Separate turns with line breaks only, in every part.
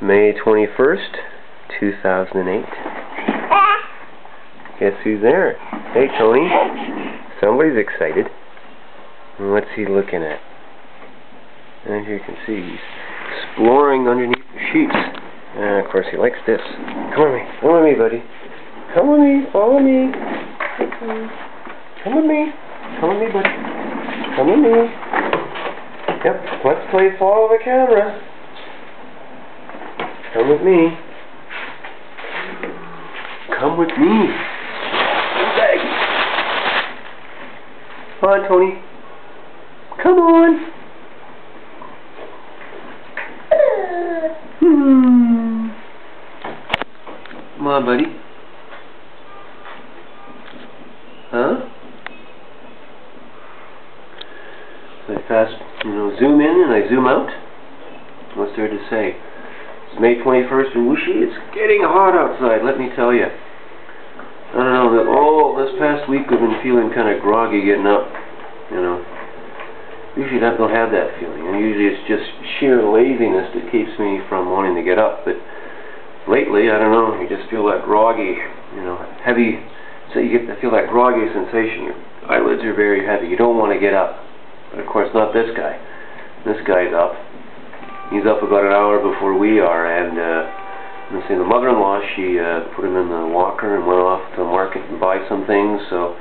May 21st, 2008. Guess who's there? Hey, Tony. Somebody's excited. What's he looking at? And you can see he's exploring underneath the sheets. And of course he likes this. Come with me. Come with me, buddy. Come with me. Follow me. Come with me. Come with me, buddy. Come with me. Yep. Let's play follow the camera. Come with me. Come with me. Come on, Tony. Come on. Hmm. Come on, buddy. Huh? So I fast, you know, zoom in and I zoom out. What's there to say? It's May 21st in Wuxi. It's getting hot outside, let me tell you. I don't know, that all this past week I've been feeling kind of groggy getting up, you know. Usually I don't have that feeling, and usually it's just sheer laziness that keeps me from wanting to get up, but lately, I don't know, you just feel that groggy, you know, heavy, so you get, to feel that groggy sensation, your eyelids are very heavy, you don't want to get up, but of course not this guy. This guy's up. He's up about an hour before we are, and uh, let me see, the mother-in-law, she uh, put him in the walker and went off to the market and buy some things, so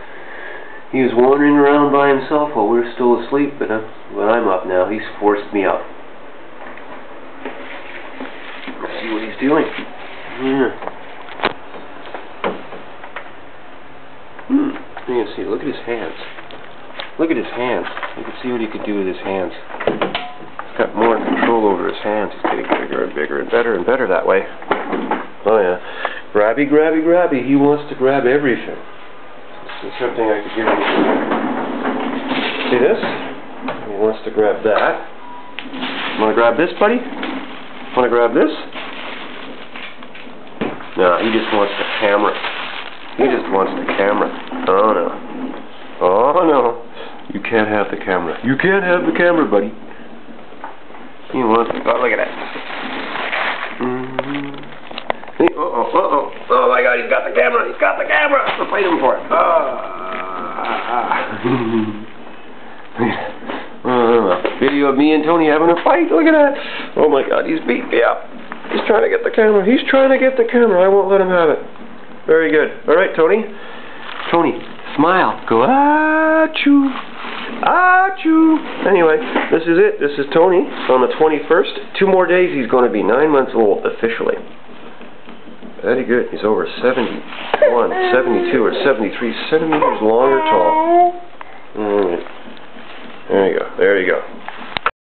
he was wandering around by himself while we were still asleep, but uh, when I'm up now, he's forced me up. Let's see what he's doing. Yeah. Hmm. You can see, look at his hands. Look at his hands. You can see what he could do with his hands got more control over his hands. He's getting bigger and bigger and better and better that way. Oh yeah. Grabby, grabby, grabby. He wants to grab everything. This is something I could give him. See this? He wants to grab that. Want to grab this, buddy? Want to grab this? No, he just wants the camera. He just wants the camera. Oh no. Oh no. You can't have the camera. You can't have the camera, buddy. He wants to. Oh, look at that. Mm -hmm. Uh oh, uh oh. Oh my god, he's got the camera. He's got the camera. Let's fight him for it. uh, video of me and Tony having a fight. Look at that. Oh my god, he's beat me up. He's trying to get the camera. He's trying to get the camera. I won't let him have it. Very good. All right, Tony. Tony, smile. Go, ah, choo. Achoo! Anyway, this is it. This is Tony on the 21st. Two more days, he's going to be nine months old officially. Very good. He's over 71, 72, or 73 centimeters long or tall. Mm. There you go. There you go.